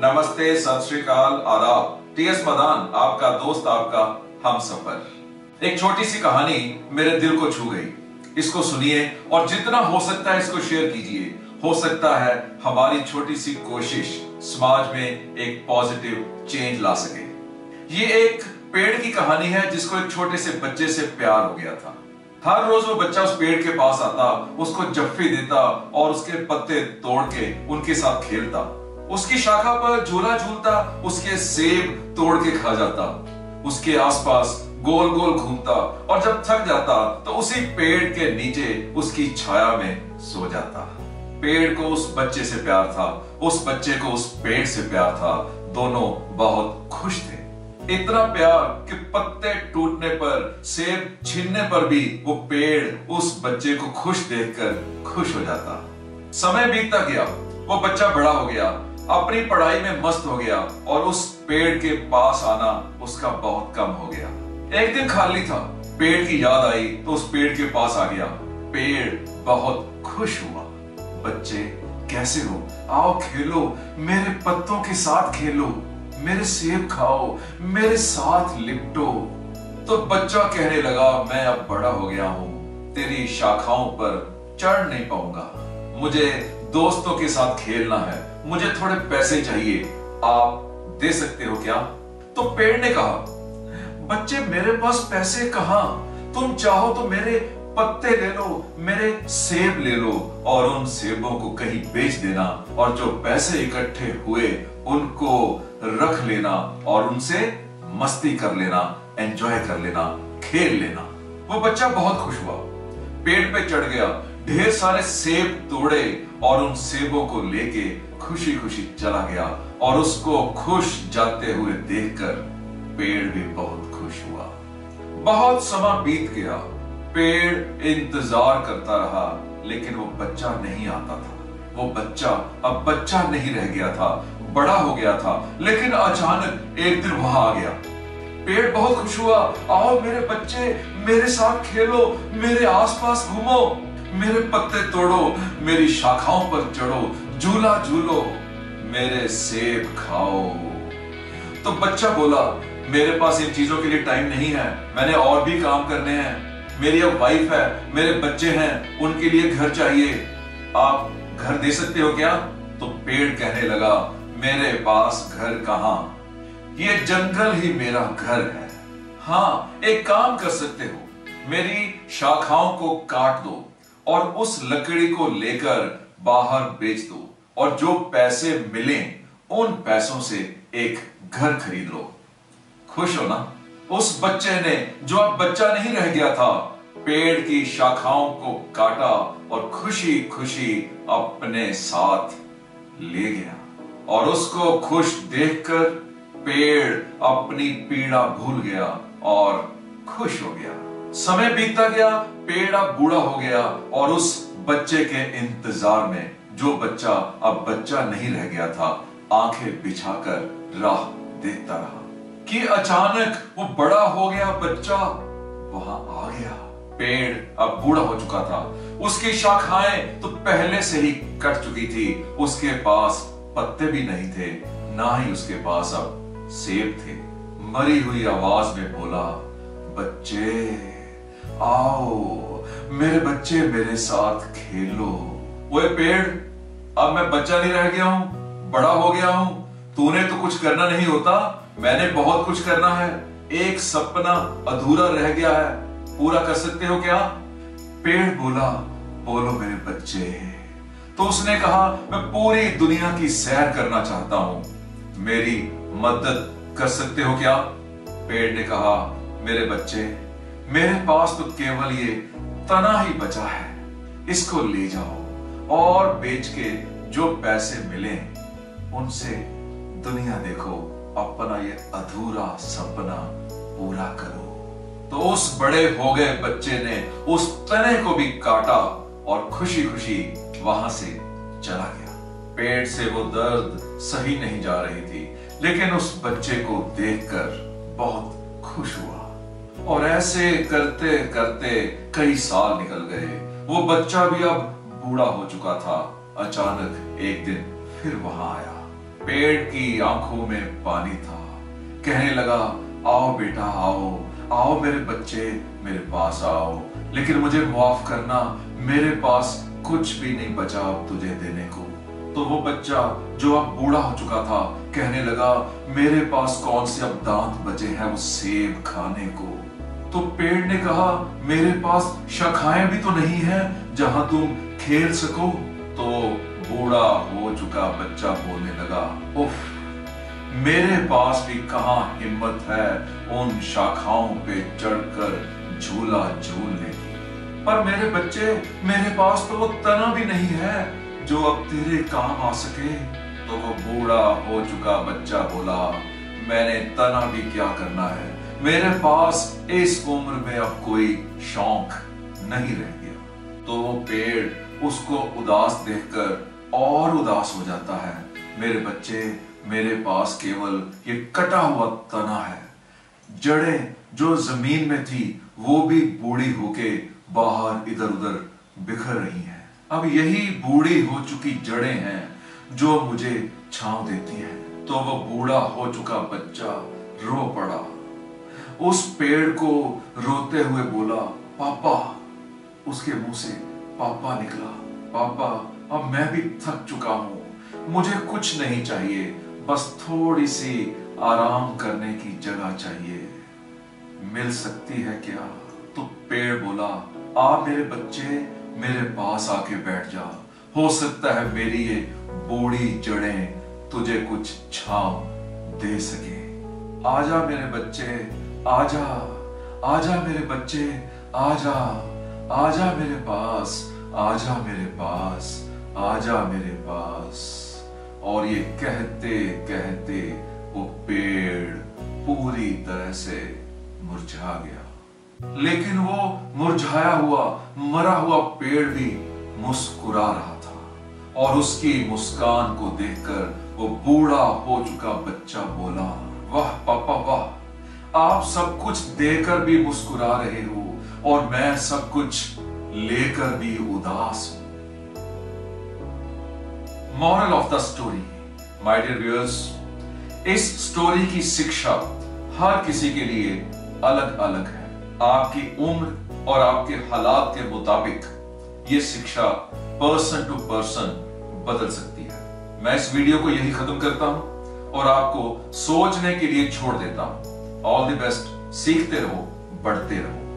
नमस्ते, सत श्रीकाल आदाब। टीएस मदान, आपका दोस्त, आपका हम सफ़र एक छोटी सी कहानी मेरे दिल को छू गई। इसको सुनिए और जितना हो सकता है इसको शेयर कीजिए। हो सकता है हमारी छोटी सी कोशिश समाज में एक पॉजिटिव चेंज ला सके। ये एक पेड़ की कहानी है जिसको एक छोटे से बच्चे से प्यार हो गया था। हर रोज वो बच्चा उस पेड़ के पास आता, उसको जफ्फी देता और उसके पत्ते तोड़ के उनके साथ खेलता। उसकी शाखा पर झूला झूलता, उसके सेब तोड़ के खा जाता, उसके आसपास गोल गोल घूमता और जब थक जाता तो उसी पेड़ के नीचे उसकी छाया में सो जाता। पेड़ को उस बच्चे से प्यार था, उस बच्चे को उस पेड़ से प्यार था। दोनों बहुत खुश थे। इतना प्यार कि पत्ते टूटने पर, सेब छीनने पर भी वो पेड़ उस बच्चे को खुश देखकर खुश हो जाता। समय बीतता गया, वो बच्चा बड़ा हो गया अपनी पढ़ाई में मस्त हो गया और उस पेड़ के पास आना उसका बहुत कम हो गया। एक दिन खाली था, पेड़ की याद आई तो उस पेड़ के पास आ गया। पेड़ बहुत खुश हुआ। बच्चे, कैसे हो? आओ खेलो, मेरे पत्तों के साथ खेलो, मेरे सेब खाओ, मेरे साथ लिपटो। तो बच्चा कहने लगा, मैं अब बड़ा हो गया हूँ, तेरी शाखाओं पर चढ़ नहीं पाऊँगा। मुझे दोस्तों के साथ खेलना है मुझे थोड़े पैसे चाहिए। आप दे सकते हो क्या? तो पेड़ ने कहा, बच्चे, मेरे पास पैसे कहा? तुम चाहो तो मेरे पत्ते ले लो, मेरे सेब ले लो और उन सेबों को कहीं बेच देना और जो पैसे इकट्ठे हुए, उनको रख लेना और उनसे मस्ती कर लेना एंजॉय कर लेना, खेल लेना। वो बच्चा बहुत खुश हुआ। पेड़ पे चढ़ गया। ढेर सारे सेब तोड़े और उन सेबों को लेके खुशी खुशी चला गया और उसको खुश जाते हुए देखकर पेड़ भी बहुत खुश हुआ। बहुत समय बीत गया। पेड़ इंतज़ार करता रहा, लेकिन वो बच्चा नहीं आता था। वो बच्चा अब बच्चा नहीं रह गया था। बड़ा हो गया था, लेकिन अचानक एक दिन वहाँ आ गया। पेड़ बहुत खुश हुआ। आओ मेरे बच्चे, मेरे साथ खेलो, मेरे आसपास घूमो, मेरे पत्ते तोड़ो, मेरी शाखाओं पर चढ़ो झूला झूलो, मेरे सेब खाओ। तो बच्चा बोला, मेरे पास इन चीज़ों के लिए टाइम नहीं है, मैंने और भी काम करने हैं। मेरी अब वाइफ है, मेरे बच्चे हैं, उनके लिए घर चाहिए। आप घर दे सकते हो क्या? तो पेड़ कहने लगा, मेरे पास घर कहा? ये जंगल ही मेरा घर है। हाँ एक काम कर सकते हो। मेरी शाखाओं को काट दो और उस लकड़ी को लेकर बाहर बेच दो और जो पैसे मिले, उन पैसों से एक घर खरीद लो। खुश हो ना? उस बच्चे ने, जो अब बच्चा नहीं रह गया था, पेड़ की शाखाओं को काटा और खुशी खुशी अपने साथ ले गया और उसको खुश देखकर पेड़ अपनी पीड़ा भूल गया और खुश हो गया। समय बीतता गया, पेड़ अब बूढ़ा हो गया और उस बच्चे के इंतज़ार में जो बच्चा अब बच्चा नहीं रह गया था, आँखें बिछाकर राह देखता रहा। कि अचानक वो बड़ा हो गया बच्चा, वहाँ आ गया। पेड़ अब बूढ़ा हो चुका था। उसकी शाखाएँ तो पहले से ही कट चुकी थी। उसके पास पत्ते भी नहीं थे, ना ही उसके पास अब सेब थे। मरी हुई आवाज़ में बोला, बच्चे, आओ मेरे बच्चे मेरे साथ खेलो। वो पेड़, अब मैं बच्चा नहीं रह गया हूँ, बड़ा हो गया हूँ। तूने तो कुछ करना नहीं होता, मैंने बहुत कुछ करना है। एक सपना अधूरा रह गया है। पूरा कर सकते हो क्या? पेड़ बोला, बोलो मेरे बच्चे। तो उसने कहा, मैं पूरी दुनिया की सैर करना चाहता हूँ। मेरी मदद कर सकते हो क्या? पेड़ ने कहा, मेरे बच्चे, मेरे पास तो केवल ये तना ही बचा है। इसको ले जाओ और बेच के जो पैसे मिले, उनसे दुनिया देखो, अपना ये अधूरा सपना पूरा करो। तो उस बड़े हो गए बच्चे ने उस तने को भी काटा और खुशी खुशी वहाँ से चला गया। पेट से वो दर्द सही नहीं जा रही थी, लेकिन उस बच्चे को देखकर बहुत खुश हुआ। और ऐसे करते करते कई साल निकल गए। वो बच्चा भी अब बूढ़ा हो चुका था। अचानक एक दिन फिर वहाँ आया। पेड़ की आँखों में पानी था। कहने लगा, आओ बेटा, आओ। आओ मेरे बच्चे, मेरे पास आओ। लेकिन मुझे माफ़ करना, मेरे पास कुछ भी नहीं बचा अब तुझे देने को। तो वो बच्चा जो अब बूढ़ा हो चुका था, कहने लगा, मेरे पास कौन से अब दांत बचे हैं वो सेब खाने को? तो पेड़ ने कहा, मेरे पास शाखाएँ भी तो नहीं है, जहाँ तुम खेल सको। तो बूढ़ा हो चुका बच्चा बोलने लगा, उफ, मेरे पास भी कहा हिम्मत है उन शाखाओं पे चढ़कर झूला झूलने की? पर मेरे बच्चे, मेरे पास तो वो तना भी नहीं है, जो अब तेरे काम आ सके। तो वो बूढ़ा हो चुका बच्चा बोला, मैंने तना भी क्या करना है? मेरे पास इस उम्र में अब कोई शौक नहीं रह गया। तो वो पेड़ उसको उदास देखकर और उदास हो जाता है। मेरे बच्चे, मेरे पास केवल ये कटा हुआ तना है। जड़े जो ज़मीन में थी, वो भी बूढ़ी होके बाहर इधर उधर बिखर रही हैं। अब यही बूढ़ी हो चुकी जड़े हैं जो मुझे छांव देती हैं। तो वो बूढ़ा हो चुका बच्चा रो पड़ा। उस पेड़ को रोते हुए बोला, पापा। उसके मुँह से पापा निकला। पापा, अब मैं भी थक चुका हूँ। मुझे कुछ नहीं चाहिए। बस थोड़ी सी आराम करने की जगह चाहिए। मिल सकती है क्या? तो पेड़ बोला, आ मेरे बच्चे, मेरे पास आके बैठ जा। हो सकता है मेरी ये बूढ़ी जड़ें तुझे कुछ छाव दे सके। आजा मेरे बच्चे आजा आजा मेरे बच्चे, आजा आजा मेरे पास, आजा मेरे पास, आजा मेरे पास। और ये कहते कहते वो पेड़ पूरी तरह से मुरझा गया। लेकिन वो मुरझाया हुआ, मरा हुआ पेड़ भी मुस्कुरा रहा था। और उसकी मुस्कान को देखकर वो बूढ़ा हो चुका बच्चा बोला, वाह, पापा, वाह आप सब कुछ देकर भी मुस्कुरा रहे हो और मैं सब कुछ लेकर भी उदास हूँ। Moral of the story my dear viewers इस स्टोरी की शिक्षा हर किसी के लिए अलग अलग है। आपकी उम्र और आपके हालात के मुताबिक ये शिक्षा पर्सन टू पर्सन बदल सकती है। मैं इस वीडियो को यही खत्म करता हूँ और आपको सोचने के लिए छोड़ देता हूँ। ऑल द बेस्ट सीखते रहो बढ़ते रहो।